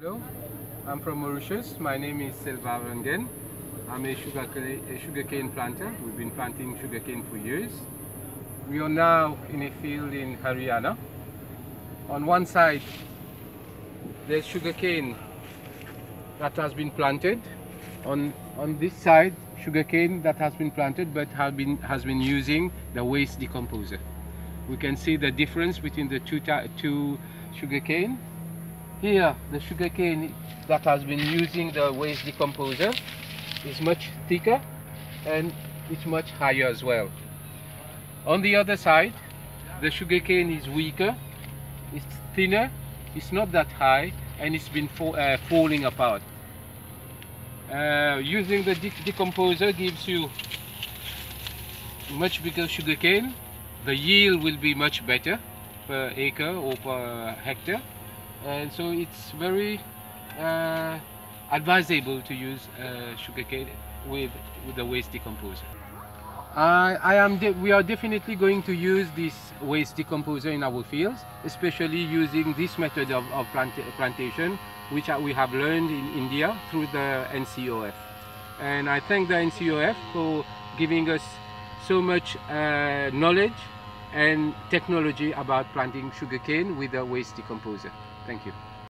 Hello, I'm from Mauritius. My name is Silva Runghen. I'm a sugar a sugarcane planter. We've been planting sugarcane for years. We are now in a field in Haryana. On one side, there's sugarcane that has been planted. On on this side, sugarcane that has been planted but has been has been using the waste decomposer. We can see the difference between the two two sugarcane here, the sugarcane that has been using the waste decomposer is much thicker and it's much higher as well. On the other side, the sugarcane is weaker, it's thinner, it's not that high, and it's been uh, falling apart. Uh, using the de decomposer gives you much bigger sugarcane. The yield will be much better per acre or per hectare and so it's very uh, advisable to use uh, sugarcane with, with the waste decomposer. Uh, I am we are definitely going to use this waste decomposer in our fields, especially using this method of, of plant plantation, which we have learned in India through the NCOF. And I thank the NCOF for giving us so much uh, knowledge and technology about planting sugarcane with a waste decomposer. Thank you.